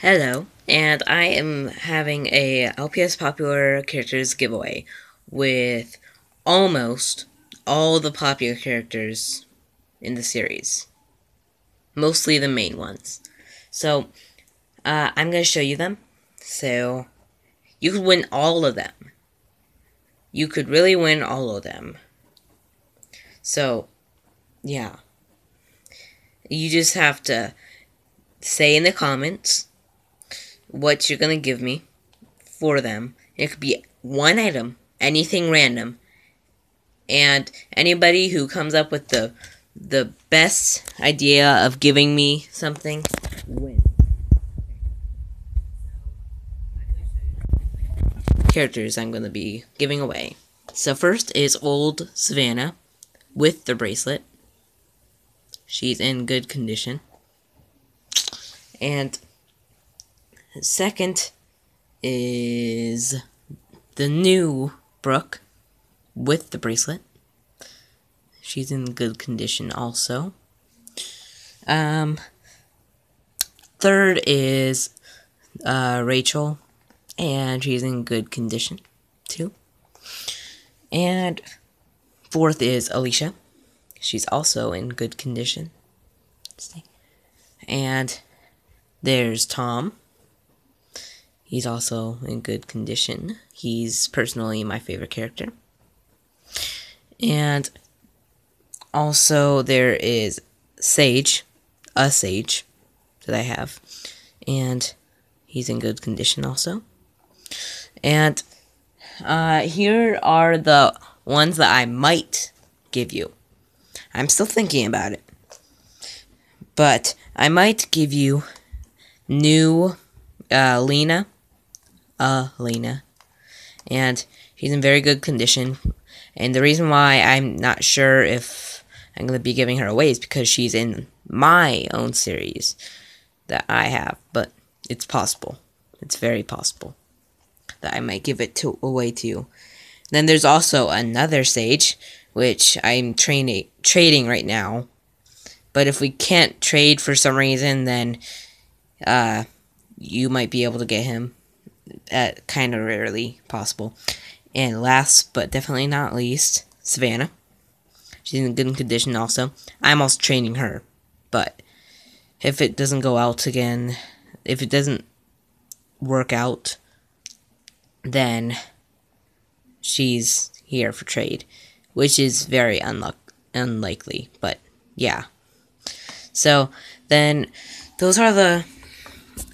Hello, and I am having a LPS Popular Characters giveaway with almost all the popular characters in the series. Mostly the main ones. So, uh, I'm going to show you them. So, you could win all of them. You could really win all of them. So, yeah. You just have to say in the comments what you're to give me for them. It could be one item, anything random. And anybody who comes up with the the best idea of giving me something wins. Characters I'm to be giving away. So first is old Savannah with the bracelet. She's in good condition. And Second is the new Brooke with the bracelet. She's in good condition also. Um, third is uh, Rachel, and she's in good condition too. And fourth is Alicia. She's also in good condition. And there's Tom. He's also in good condition. He's personally my favorite character. And also there is Sage, a Sage that I have. And he's in good condition also. And uh, here are the ones that I might give you. I'm still thinking about it. But I might give you new uh, Lena uh, Lena. And she's in very good condition. And the reason why I'm not sure if I'm going to be giving her away is because she's in my own series that I have. But it's possible. It's very possible that I might give it to, away to you. Then there's also another Sage, which I'm training trading right now. But if we can't trade for some reason, then uh, you might be able to get him at kind of rarely possible. And last but definitely not least, Savannah. She's in good condition also. I'm also training her, but if it doesn't go out again, if it doesn't work out, then she's here for trade, which is very unluck- unlikely, but yeah. So then those are the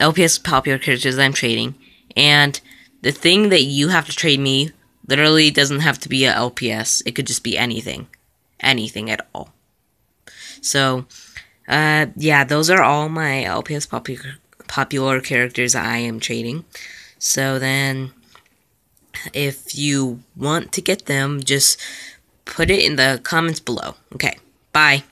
LPS popular characters I'm trading. And the thing that you have to trade me literally doesn't have to be a LPS. It could just be anything. Anything at all. So, uh, yeah, those are all my LPS popular, popular characters I am trading. So then, if you want to get them, just put it in the comments below. Okay, bye.